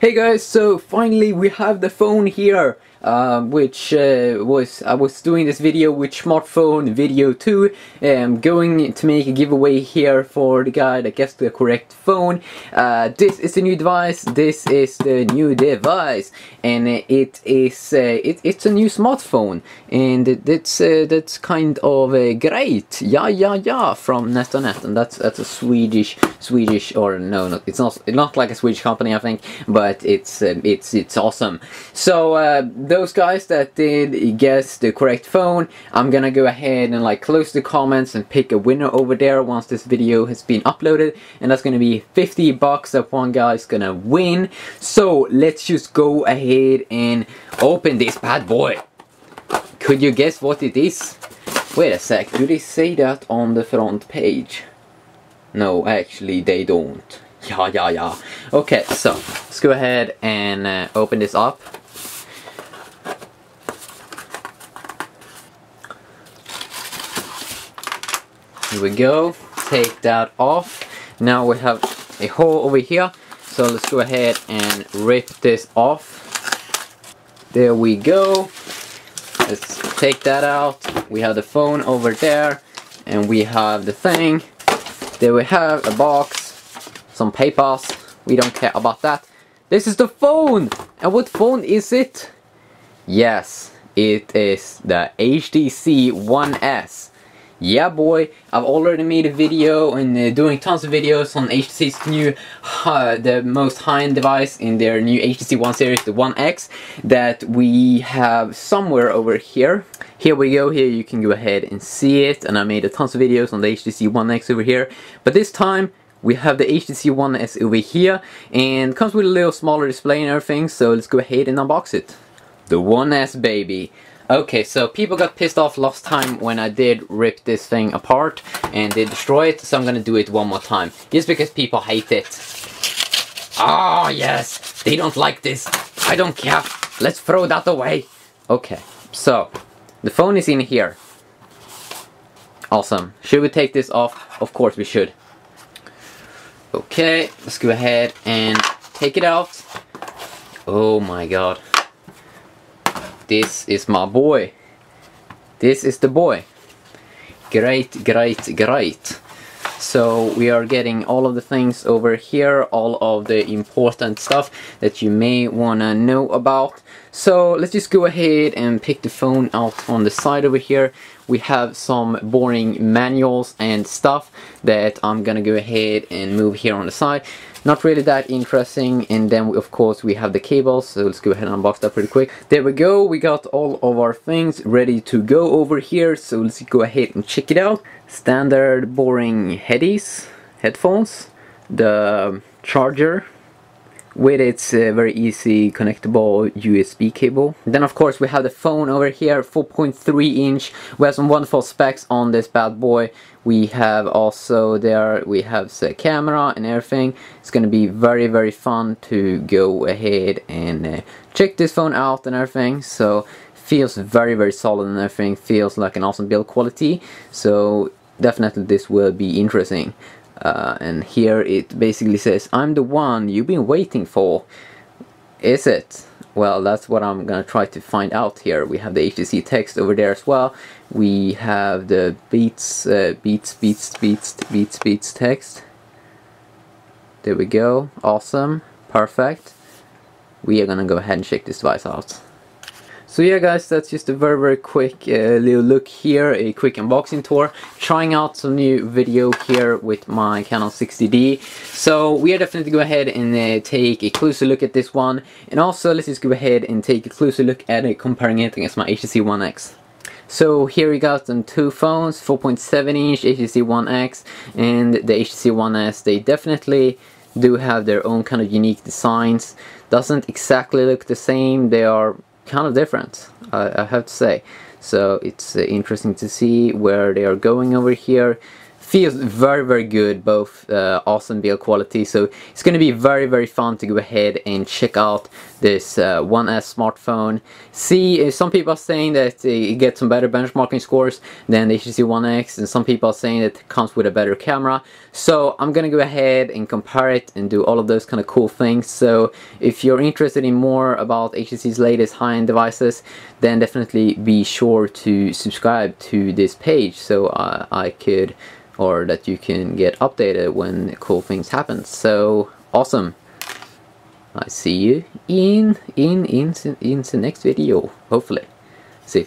Hey guys, so finally we have the phone here, uh, which uh, was, I was doing this video with smartphone video 2, I'm going to make a giveaway here for the guy that gets the correct phone. Uh, this is the new device, this is the new device, and it is, uh, it, it's a new smartphone, and that's, uh, that's kind of uh, great, yeah yeah yeah, from NetOnNet, and that's, that's a Swedish, Swedish, or no, no, it's not, not like a Swedish company I think, but it's um, it's it's awesome. So uh, those guys that did guess the correct phone, I'm gonna go ahead and like close the comments and pick a winner over there once this video has been uploaded, and that's gonna be 50 bucks that one guy's gonna win. So let's just go ahead and open this bad boy. Could you guess what it is? Wait a sec, do they say that on the front page? No, actually they don't. Yeah, yeah, yeah. Okay, so let's go ahead and uh, open this up. Here we go. Take that off. Now we have a hole over here. So let's go ahead and rip this off. There we go. Let's take that out. We have the phone over there. And we have the thing. There we have a box some papers. We don't care about that. This is the phone! And what phone is it? Yes, it is the HTC One S. Yeah boy, I've already made a video and uh, doing tons of videos on HTC's new, uh, the most high-end device in their new HTC One series, the One X, that we have somewhere over here. Here we go, here you can go ahead and see it, and I made a tons of videos on the HTC One X over here. But this time, we have the HTC One S over here and comes with a little smaller display and everything so let's go ahead and unbox it. The One S baby. Okay, so people got pissed off last time when I did rip this thing apart and they destroy it, so I'm gonna do it one more time. Just because people hate it. Ah, oh, yes! They don't like this. I don't care. Let's throw that away. Okay, so, the phone is in here. Awesome. Should we take this off? Of course we should. Okay, let's go ahead and take it out. Oh my god. This is my boy. This is the boy. Great, great, great. So we are getting all of the things over here, all of the important stuff that you may want to know about. So let's just go ahead and pick the phone out on the side over here. We have some boring manuals and stuff that I'm gonna go ahead and move here on the side. Not really that interesting and then we, of course we have the cables so let's go ahead and unbox that pretty quick. There we go, we got all of our things ready to go over here so let's go ahead and check it out. Standard boring headies, headphones, the charger with its uh, very easy connectable USB cable. Then of course we have the phone over here, 4.3 inch. We have some wonderful specs on this bad boy. We have also there, we have the camera and everything. It's gonna be very very fun to go ahead and uh, check this phone out and everything. So feels very very solid and everything, feels like an awesome build quality. So definitely this will be interesting. Uh, and here it basically says, I'm the one you've been waiting for. Is it? Well, that's what I'm gonna try to find out here. We have the HTC text over there as well. We have the Beats, uh, Beats, Beats, Beats, Beats, Beats text. There we go. Awesome. Perfect. We are gonna go ahead and check this device out. So yeah guys, that's just a very very quick uh, little look here, a quick unboxing tour, trying out some new video here with my Canon 60D. So we are definitely to go ahead and uh, take a closer look at this one, and also let's just go ahead and take a closer look at it, comparing it against my HTC One X. So here we got them two phones, 4.7 inch HTC One X and the HTC One S. They definitely do have their own kind of unique designs. Doesn't exactly look the same, they are kind of different, I, I have to say. So it's uh, interesting to see where they are going over here. Feels very very good both uh, awesome build quality. So it's gonna be very very fun to go ahead and check out this uh, One S smartphone. See uh, some people are saying that it gets some better benchmarking scores than the HTC One X and some people are saying it comes with a better camera. So I'm gonna go ahead and compare it and do all of those kind of cool things. So if you're interested in more about HTC's latest high-end devices then definitely be sure to subscribe to this page so uh, I could or that you can get updated when cool things happen. So awesome. I see you in in in in the next video, hopefully. See.